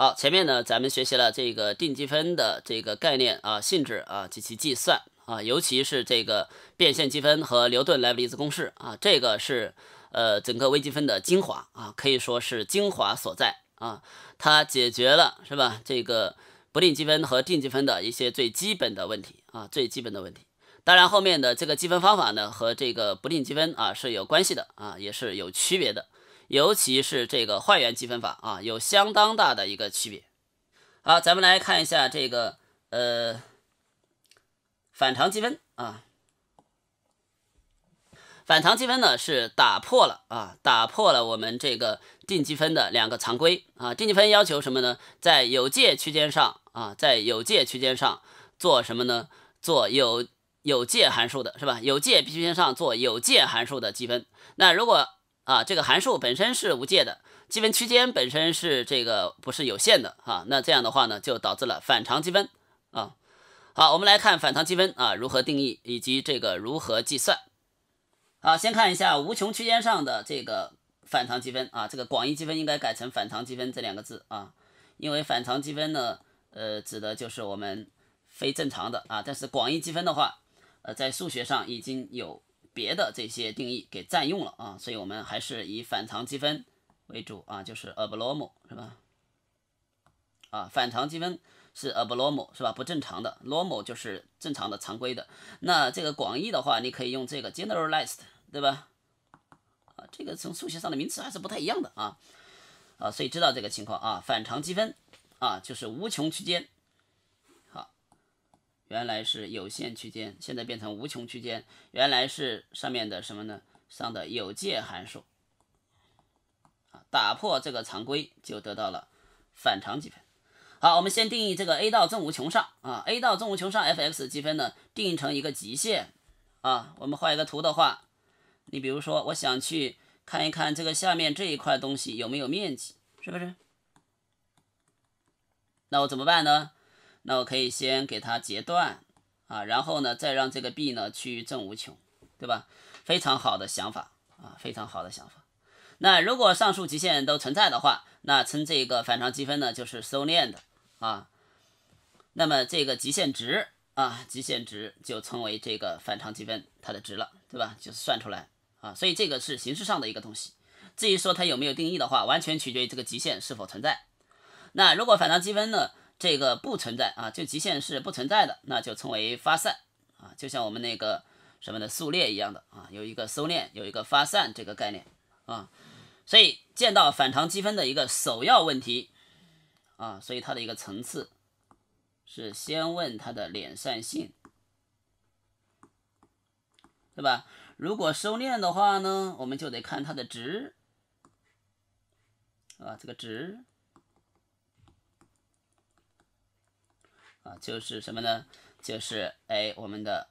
好，前面呢咱们学习了这个定积分的这个概念啊、性质啊及其计算啊，尤其是这个变现积分和牛顿莱布尼兹公式啊，这个是呃整个微积分的精华啊，可以说是精华所在啊，它解决了是吧这个不定积分和定积分的一些最基本的问题啊，最基本的问题。当然，后面的这个积分方法呢和这个不定积分啊是有关系的啊，也是有区别的。尤其是这个换元积分法啊，有相当大的一个区别。好，咱们来看一下这个呃反常积分啊。反常积分呢是打破了啊，打破了我们这个定积分的两个常规啊。定积分要求什么呢？在有界区间上啊，在有界区间上做什么呢？做有有界函数的是吧？有界区间上做有界函数的积分。那如果啊，这个函数本身是无界的，积分区间本身是这个不是有限的啊，那这样的话呢，就导致了反常积分啊。好，我们来看反常积分啊如何定义以及这个如何计算。好，先看一下无穷区间上的这个反常积分啊，这个广义积分应该改成反常积分这两个字啊，因为反常积分呢，呃，指的就是我们非正常的啊，但是广义积分的话，呃，在数学上已经有。别的这些定义给占用了啊，所以我们还是以反常积分为主啊，就是 abnormal 是吧？啊，反常积分是 abnormal 是吧？不正常的，normal 就是正常的、常规的。那这个广义的话，你可以用这个 generalized 对吧？啊，这个从数学上的名词还是不太一样的啊啊，所以知道这个情况啊，反常积分啊就是无穷区间。原来是有限区间，现在变成无穷区间。原来是上面的什么呢？上的有界函数啊，打破这个常规就得到了反常积分。好，我们先定义这个 a 到正无穷上啊，a 到正无穷上 f(x) 积分呢，定义成一个极限啊。我们画一个图的话，你比如说，我想去看一看这个下面这一块东西有没有面积，是不是？那我怎么办呢？那我可以先给它截断啊，然后呢，再让这个 b 呢趋于正无穷，对吧？非常好的想法啊，非常好的想法。那如果上述极限都存在的话，那称这个反常积分呢就是收敛的啊。那么这个极限值啊，极限值就称为这个反常积分它的值了，对吧？就是算出来啊。所以这个是形式上的一个东西。至于说它有没有定义的话，完全取决于这个极限是否存在。那如果反常积分呢？这个不存在啊，就极限是不存在的，那就称为发散啊，就像我们那个什么的数列一样的啊，有一个收敛，有一个发散这个概念啊，所以见到反常积分的一个首要问题啊，所以它的一个层次是先问它的敛散性，对吧？如果收敛的话呢，我们就得看它的值啊，这个值。啊，就是什么呢？就是哎，我们的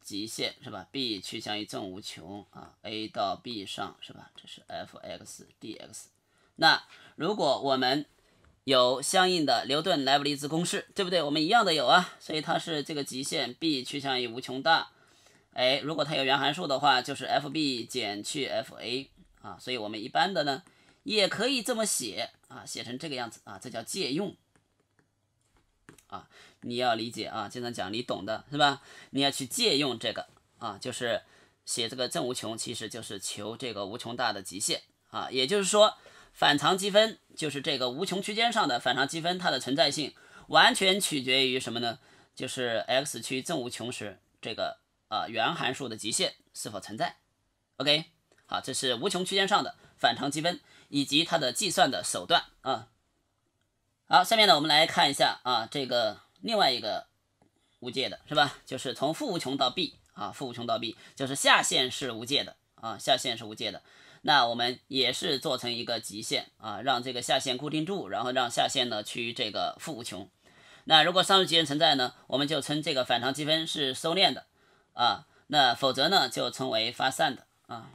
极限是吧？b 趋向于正无穷啊，a 到 b 上是吧？这是 f(x) dx。那如果我们有相应的牛顿莱布尼兹公式，对不对？我们一样的有啊，所以它是这个极限 b 趋向于无穷大。哎，如果它有原函数的话，就是 f(b) 减去 f(a) 啊，所以我们一般的呢，也可以这么写啊，写成这个样子啊，这叫借用。啊，你要理解啊，经常讲你懂的是吧？你要去借用这个啊，就是写这个正无穷，其实就是求这个无穷大的极限啊。也就是说，反常积分就是这个无穷区间上的反常积分，它的存在性完全取决于什么呢？就是 x 趋于正无穷时，这个啊原函数的极限是否存在。OK，好，这是无穷区间上的反常积分以及它的计算的手段啊。好，下面呢，我们来看一下啊，这个另外一个无界的是吧？就是从负无穷到 b 啊，负无穷到 b，就是下限是无界的啊，下限是无界的。那我们也是做成一个极限啊，让这个下限固定住，然后让下限呢趋于这个负无穷。那如果上述极限存在呢，我们就称这个反常积分是收敛的啊，那否则呢就称为发散的啊。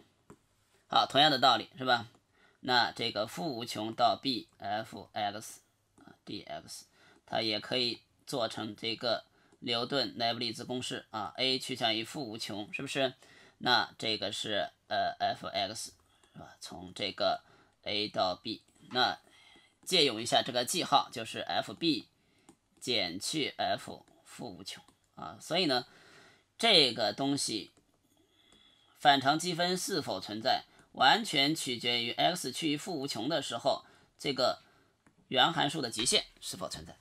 好，同样的道理是吧？那这个负无穷到 b f(x)。dx，它也可以做成这个牛顿莱布尼兹公式啊，a 趋向于负无穷，是不是？那这个是呃 f(x) 是吧？从这个 a 到 b，那借用一下这个记号，就是 f_b 减去 f 负无穷啊。所以呢，这个东西反常积分是否存在，完全取决于 x 趋于负无穷的时候，这个原函数的极限是否存在。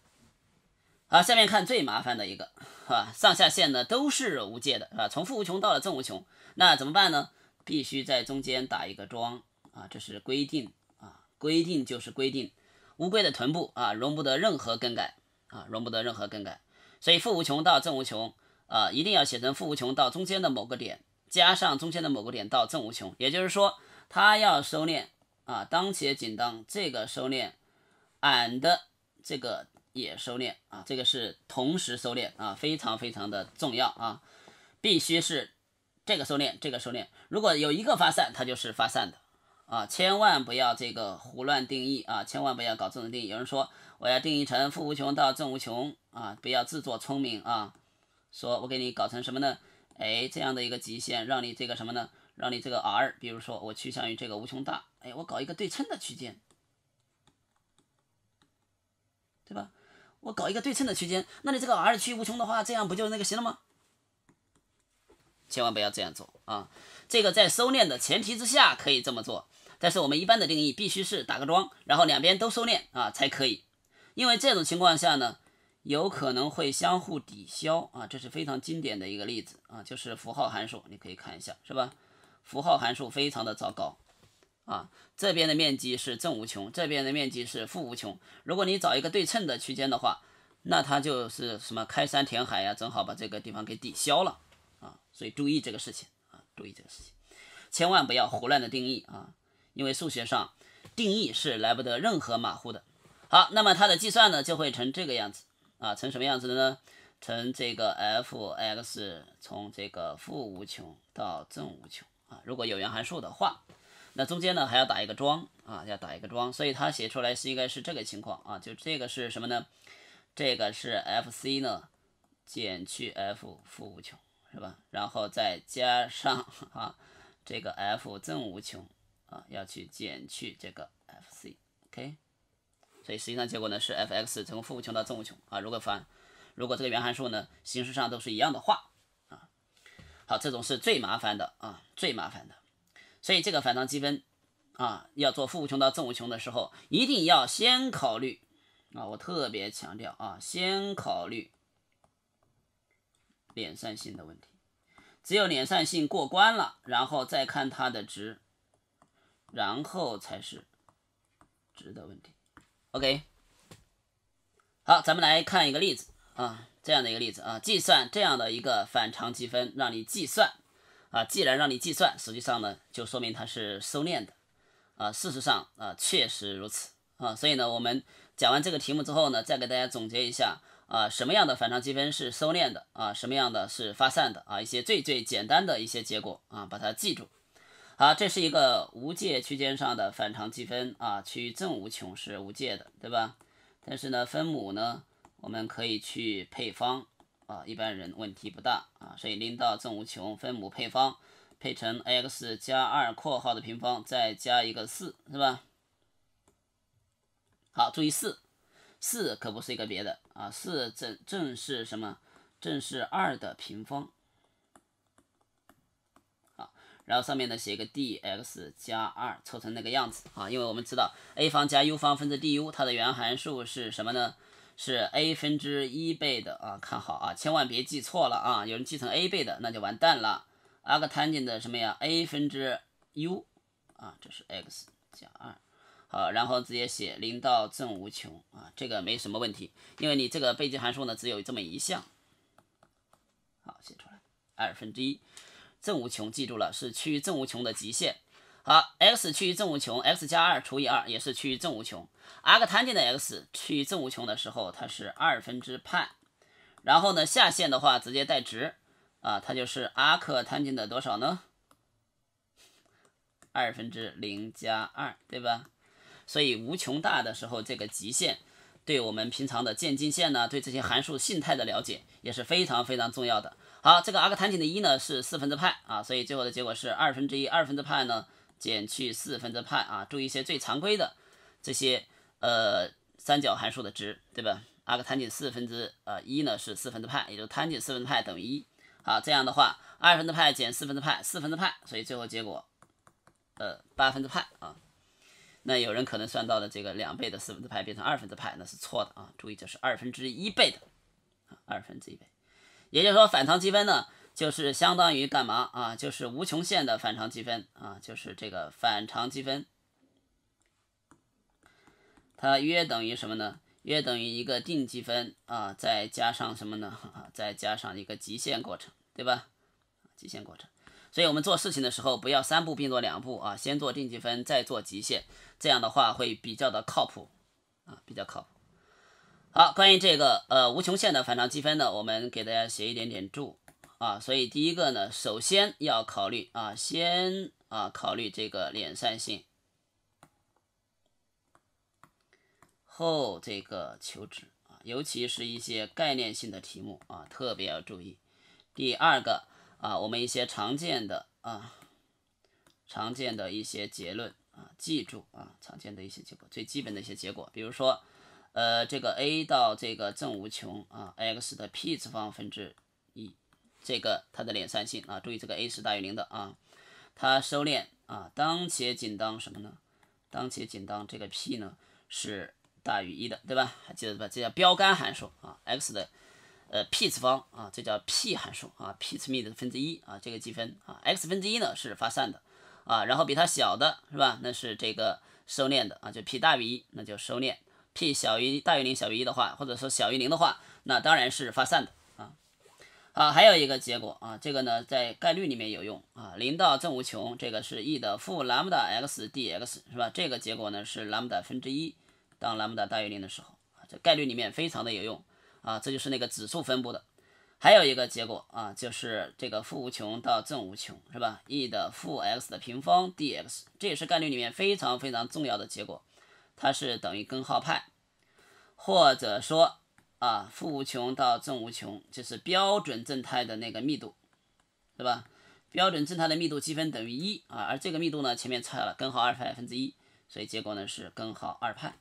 好，下面看最麻烦的一个，啊？上下限呢都是无界的，啊？从负无穷到了正无穷，那怎么办呢？必须在中间打一个桩啊，这是规定啊，规定就是规定，乌龟的臀部啊，容不得任何更改啊，容不得任何更改。所以负无穷到正无穷啊，一定要写成负无穷到中间的某个点，加上中间的某个点到正无穷，也就是说，它要收敛啊，当且仅当这个收敛俺的这个。也收敛啊，这个是同时收敛啊，非常非常的重要啊，必须是这个收敛，这个收敛。如果有一个发散，它就是发散的啊，千万不要这个胡乱定义啊，千万不要搞这种定义。有人说我要定义成负无穷到正无穷啊，不要自作聪明啊，说我给你搞成什么呢？哎，这样的一个极限，让你这个什么呢？让你这个 r，比如说我趋向于这个无穷大，哎，我搞一个对称的区间，对吧？我搞一个对称的区间，那你这个 r 趋无穷的话，这样不就那个行了吗？千万不要这样做啊！这个在收敛的前提之下可以这么做，但是我们一般的定义必须是打个桩，然后两边都收敛啊才可以。因为这种情况下呢，有可能会相互抵消啊，这是非常经典的一个例子啊，就是符号函数，你可以看一下，是吧？符号函数非常的糟糕。啊，这边的面积是正无穷，这边的面积是负无穷。如果你找一个对称的区间的话，那它就是什么开山填海呀，正好把这个地方给抵消了啊。所以注意这个事情啊，注意这个事情，千万不要胡乱的定义啊，因为数学上定义是来不得任何马虎的。好，那么它的计算呢就会成这个样子啊，成什么样子的呢？成这个 f(x) 从这个负无穷到正无穷啊，如果有原函数的话。那中间呢还要打一个桩啊，要打一个桩，所以它写出来是应该是这个情况啊，就这个是什么呢？这个是 f(c) 呢减去 f 负无穷是吧？然后再加上啊这个 f 正无穷啊要去减去这个 f(c)，OK，所以实际上结果呢是 f(x) 从负无穷到正无穷啊。如果反如果这个原函数呢形式上都是一样的话啊，好，这种是最麻烦的啊，最麻烦的。所以这个反常积分啊，要做负无穷到正无穷的时候，一定要先考虑啊，我特别强调啊，先考虑敛散性的问题。只有敛散性过关了，然后再看它的值，然后才是值的问题。OK，好，咱们来看一个例子啊，这样的一个例子啊，计算这样的一个反常积分，让你计算。啊，既然让你计算，实际上呢，就说明它是收敛的，啊，事实上啊，确实如此啊，所以呢，我们讲完这个题目之后呢，再给大家总结一下啊，什么样的反常积分是收敛的啊，什么样的是发散的啊，一些最最简单的一些结果啊，把它记住。好，这是一个无界区间上的反常积分啊，趋于正无穷是无界的，对吧？但是呢，分母呢，我们可以去配方。啊，一般人问题不大啊，所以零到正无穷分母配方配成 x 加二括号的平方，再加一个四，是吧？好，注意四，四可不是一个别的啊，四正正是什么？正是二的平方。好，然后上面呢写一个 dx 加二凑成那个样子啊，因为我们知道 a 方加 u 方分之 du，它的原函数是什么呢？是 a 分之一倍的啊，看好啊，千万别记错了啊！有人记成 a 倍的，那就完蛋了。arctan 的什么呀？a 分之 u 啊，这是 x 加二，好，然后直接写零到正无穷啊，这个没什么问题，因为你这个被积函数呢只有这么一项。好，写出来，二分之一正无穷，记住了，是趋于正无穷的极限。好，x 趋于正无穷，x 加二除以二也是趋于正无穷。arctan 的 x 趋于正无穷的时候，它是二分之派，然后呢下限的话直接带值啊，它就是 arctan 的多少呢？二分之零加二，对吧？所以无穷大的时候，这个极限对我们平常的渐近线呢，对这些函数性态的了解也是非常非常重要的。好，这个 arctan 的一呢是四分之派啊，所以最后的结果是二分之一，二分之派呢减去四分之派啊，注意一些最常规的这些。呃三角函数的值，对吧？arc 摊进四分之呃一呢是四分之派，也就 tan 四分之派等于一。好，这样的话，二分之派减四分之派，四分之派，所以最后结果呃八分之派啊。那有人可能算到了这个两倍的四分之派变成二分之派，那是错的啊！注意，这是二分之一倍的，二分之一倍。也就是说，反常积分呢，就是相当于干嘛啊？就是无穷线的反常积分啊，就是这个反常积分，它约等于什么呢？约等于一个定积分啊，再加上什么呢？再加上一个极限过程，对吧？极限过程。所以我们做事情的时候，不要三步并作两步啊，先做定积分，再做极限，这样的话会比较的靠谱啊，比较靠谱。好，关于这个呃无穷线的反常积分呢，我们给大家写一点点注啊。所以第一个呢，首先要考虑啊，先啊考虑这个连散性，后这个求值啊，尤其是一些概念性的题目啊，特别要注意。第二个。啊，我们一些常见的啊，常见的一些结论啊，记住啊，常见的一些结果，最基本的一些结果，比如说，呃，这个 a 到这个正无穷啊，x 的 p 次方分之一，这个它的敛散性啊，注意这个 a 是大于零的啊，它收敛啊，当且仅当什么呢？当且仅当这个 p 呢是大于一的，对吧？还记得吧？这叫标杆函数啊，x 的。呃，p 次方啊，这叫 p 函数啊，p 次幂的分之一啊，这个积分啊，x 分之一呢是发散的啊，然后比它小的是吧？那是这个收敛的啊，就 p 大于一，那就收敛；p 小于大于零小于一的话，或者说小于零的话，那当然是发散的啊。还有一个结果啊，这个呢在概率里面有用啊，零到正无穷，这个是 e 的负兰姆达 x dx 是吧？这个结果呢是兰姆达分之一，当兰姆达大于零的时候啊，这概率里面非常的有用。啊，这就是那个指数分布的，还有一个结果啊，就是这个负无穷到正无穷是吧？e 的负 x 的平方 dx，这也是概率里面非常非常重要的结果，它是等于根号派，或者说啊，负无穷到正无穷就是标准正态的那个密度，对吧？标准正态的密度积分等于一啊，而这个密度呢前面差了根号二派分之一，所以结果呢是根号二派。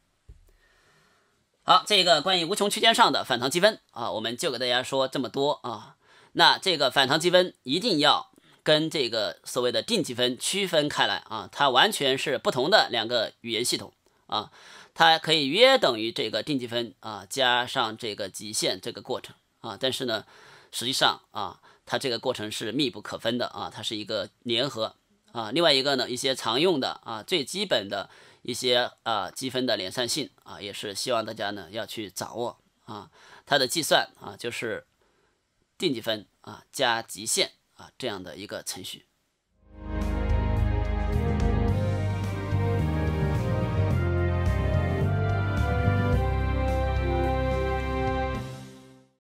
好，这个关于无穷区间上的反常积分啊，我们就给大家说这么多啊。那这个反常积分一定要跟这个所谓的定积分区分开来啊，它完全是不同的两个语言系统啊。它可以约等于这个定积分啊，加上这个极限这个过程啊，但是呢，实际上啊，它这个过程是密不可分的啊，它是一个联合啊。另外一个呢，一些常用的啊，最基本的。一些啊积分的连散性啊，也是希望大家呢要去掌握啊，它的计算啊就是定积分啊加极限啊这样的一个程序。